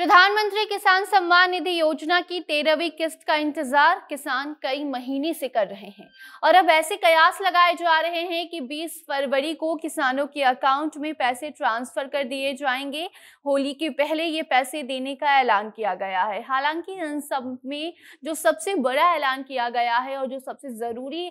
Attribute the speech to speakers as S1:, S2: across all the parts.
S1: प्रधानमंत्री किसान सम्मान निधि योजना की तेरहवीं किस्त का इंतज़ार किसान कई महीने से कर रहे हैं। और अब ऐसे कयास लगाए जा रहे हैं कि 20 फरवरी को किसानों के अकाउंट में पैसे ट्रांसफ़र कर दिए जाएँगे। होली के पहले ये पैसे देने का ऐलान किया गया है। हालाँकि इन सब में जो सबसे बड़ा ऐलान किया गया है और जो सबसे ज़रूरी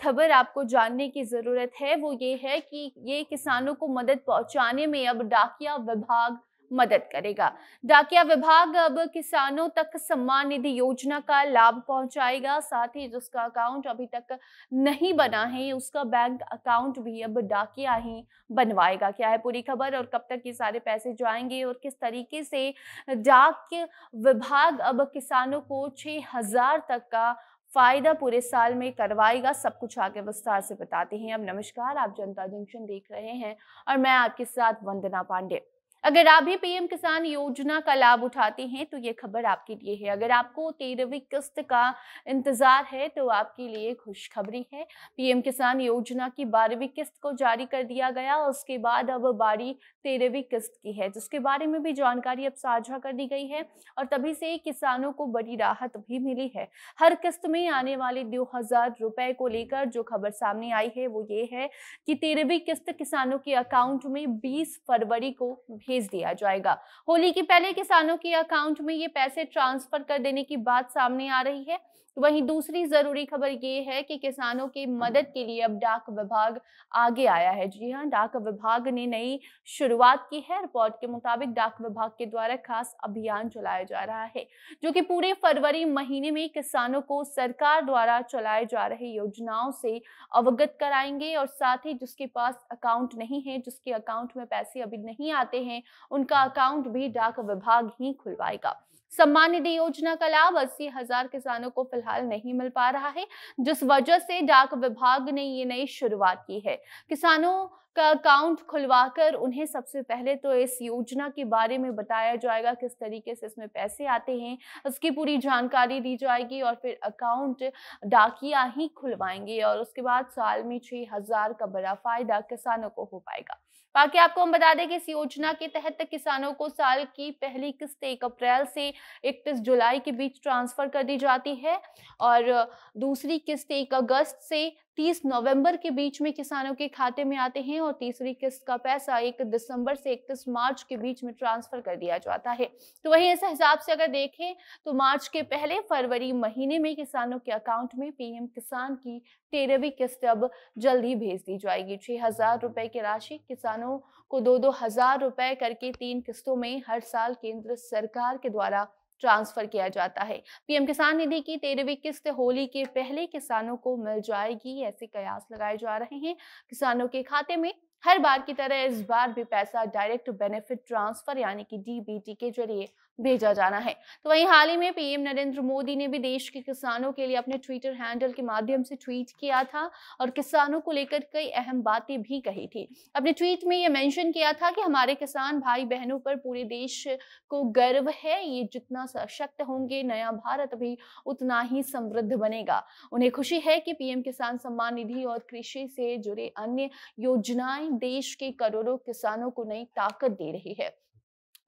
S1: खबर आपको जानने की ज़रूरत है वो ये है कि ये किसानों को मदद पहुँचाने में अब डाकिया विभाग मदद करेगा। डाकिया विभाग अब किसानों तक सम्मान निधि योजना का लाभ पहुंचाएगा। साथ ही जिसका अकाउंट अभी तक नहीं बना है, उसका बैंक अकाउंट भी अब डाकिया ही बनवाएगा। क्या है पूरी खबर? और कब तक ये सारे पैसे जाएँगे? और किस तरीके से डाक विभाग अब किसानों को छह हज़ार तक का फ़ायदा पूरे साल में करवाएगा? सब कुछ आगे विस्तार से बताते हैं। अब नमस्कार, आप जनता जंक्शन देख रहे हैं और मैं आपके साथ वंदना पांडे। अगर आप भी पीएम किसान योजना का लाभ उठाते हैं तो ये खबर आपके लिए है। अगर आपको तेरहवीं किस्त का इंतज़ार है तो आपके लिए खुशखबरी है। पीएम किसान योजना की बारहवीं किस्त को जारी कर दिया गया उसके बाद अब बारी तेरहवीं किस्त की है, जिसके बारे में भी जानकारी अब साझा कर दी गई है और तभी से किसानों को बड़ी राहत भी मिली है। हर किस्त में आने वाले दो हज़ार रुपए को लेकर जो खबर सामने आई है, वो ये है कि तेरहवीं किस्त किसानों के अकाउंट में बीस फरवरी को भेज दिया जाएगा। होली के पहले किसानों के अकाउंट में ये पैसे ट्रांसफ़र कर देने की बात सामने आ रही है। वहीं दूसरी ज़रूरी खबर ये है कि किसानों की मदद के लिए अब डाक विभाग आगे आया है। जी हाँ डाक विभाग ने नई शुरुआत की है। रिपोर्ट के मुताबिक डाक विभाग के द्वारा खास अभियान चलाया जा रहा है, जो कि पूरे फरवरी महीने में किसानों को सरकार द्वारा चलाए जा रहे योजनाओं से अवगत कराएँगे और साथ ही जिसके पास अकाउंट नहीं है, जिसके अकाउंट में पैसे अभी नहीं आते हैं उनका अकाउंट भी डाक विभाग ही खुलवाएगा। सम्मान निधि योजना का लाभ अस्सी हज़ार किसानों को फ़िलहाल नहीं मिल पा रहा है, जिस वजह से डाक विभाग ने ये नई शुरुआत की है। किसानों का अकाउंट खुलवाकर उन्हें सबसे पहले तो इस योजना के बारे में बताया जाएगा, किस तरीके से इसमें पैसे आते हैं, उसकी पूरी जानकारी दी जाएगी और फिर अकाउंट डाकिया ही खुलवाएँगे और उसके बाद साल में छह हज़ार का बड़ा फ़ायदा किसानों को हो पाएगा। बाकी आपको हम बता दें कि इस योजना के तहत किसानों को साल की पहली किस्त एक अप्रैल से इकतीस जुलाई के बीच ट्रांसफ़र कर दी जाती है और दूसरी किस्त एक अगस्त से 30 नवंबर के बीच में किसानों के खाते में आते हैं और तीसरी किस्त का पैसा एक दिसंबर से इकतीस मार्च के बीच में ट्रांसफ़र कर दिया जाता है। तो वही ऐसे हिसाब से अगर देखें तो मार्च के पहले फरवरी महीने में किसानों के अकाउंट में पीएम किसान की तेरहवीं किस्त अब जल्द ही भेज दी जाएगी। छह हज़ार रुपए की राशि किसानों को दो दो हज़ार रुपए करके तीन किस्तों में हर साल केंद्र सरकार के द्वारा ट्रांसफ़र किया जाता है। पीएम किसान निधि की तेरहवीं किस्त होली के पहले किसानों को मिल जाएगी, ऐसे कयास लगाए जा रहे हैं। किसानों के खाते में हर बार की तरह इस बार भी पैसा डायरेक्ट बेनिफिट ट्रांसफ़र यानी कि डीबीटी के ज़रिए भेजा जाना है। तो वहीं हाल ही में पीएम नरेंद्र मोदी ने भी देश के किसानों के लिए अपने ट्विटर हैंडल के माध्यम से ट्वीट किया था और किसानों को लेकर कई अहम बातें भी कही थी। अपने ट्वीट में ये मेंशन किया था कि हमारे किसान भाई बहनों पर पूरे देश को गर्व है, ये जितना सशक्त होंगे, नया भारत भी उतना ही समृद्ध बनेगा। उन्हें खुशी है कि पीएम किसान सम्मान निधि और कृषि से जुड़े अन्य योजनाएँ देश के करोड़ों किसानों को नई ताकत दे रही है।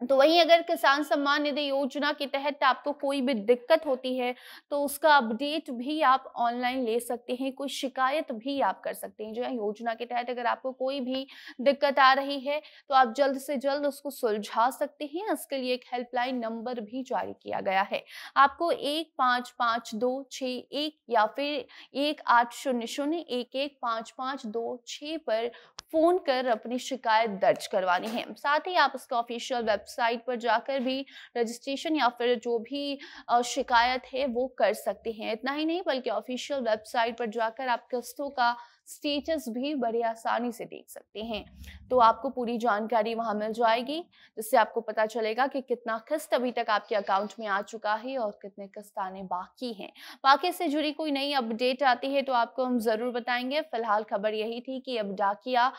S1: तो वहीं अगर किसान सम्मान निधि योजना के तहत आपको कोई भी दिक्कत होती है तो उसका अपडेट भी आप ऑनलाइन ले सकते हैं, कोई शिकायत भी आप कर सकते हैं। जो है, योजना के तहत अगर आपको कोई भी दिक्कत आ रही है तो आप जल्द से जल्द उसको सुलझा सकते हैं। इसके लिए एक हेल्पलाइन नंबर भी जारी किया गया है। आपको एक पाँच पाँच दो छ एक या फिर एक आठ शून्य शून्य एक एक पाँच पाँच दो छ पर फ़ोन कर अपनी शिकायत दर्ज करवानी है। साथ ही आप उसका ऑफिशियल वेबसाइट पर जाकर भी रजिस्ट्रेशन या फिर जो भी शिकायत है वो कर सकते हैं। इतना ही नहीं, बल्कि ऑफिशियल वेबसाइट पर जाकर आप किस्तों का स्टेटस भी बड़ी आसानी से देख सकते हैं। तो आपको पूरी जानकारी वहाँ मिल जाएगी, जिससे आपको पता चलेगा कि कितना किस्त अभी तक आपके अकाउंट में आ चुका है और कितने किस्त आने बाकी हैं। बाकी से जुड़ी कोई नई अपडेट आती है तो आपको हम ज़रूर बताएँगे। फ़िलहाल खबर यही थी कि अब डाकिया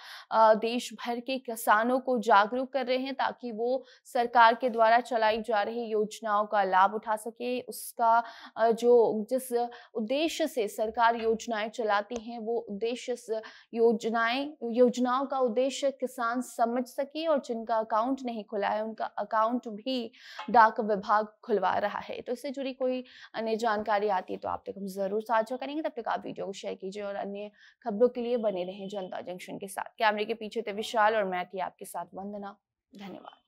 S1: देश भर के किसानों को जागरूक कर रहे हैं ताकि वो सरकार के द्वारा चलाई जा रही योजनाओं का लाभ उठा सके। उसका जो जिस उद्देश्य से सरकार योजनाएँ चलाती हैं, वो उद्देश्य उद्देश्य योजनाएँ, योजनाओं का उद्देश्य किसान समझ सके और जिनका अकाउंट नहीं खुला है, उनका अकाउंट भी डाक विभाग खुलवा रहा है। तो इससे जुड़ी कोई अन्य जानकारी आती है तो आप तक हम ज़रूर साझा करेंगे। तब तक आप वीडियो को शेयर कीजिए और अन्य खबरों के लिए बने रहें जनता जंक्शन के साथ। कैमरे के पीछे थे विशाल और मैं थी आपके साथ वंदना। धन्यवाद।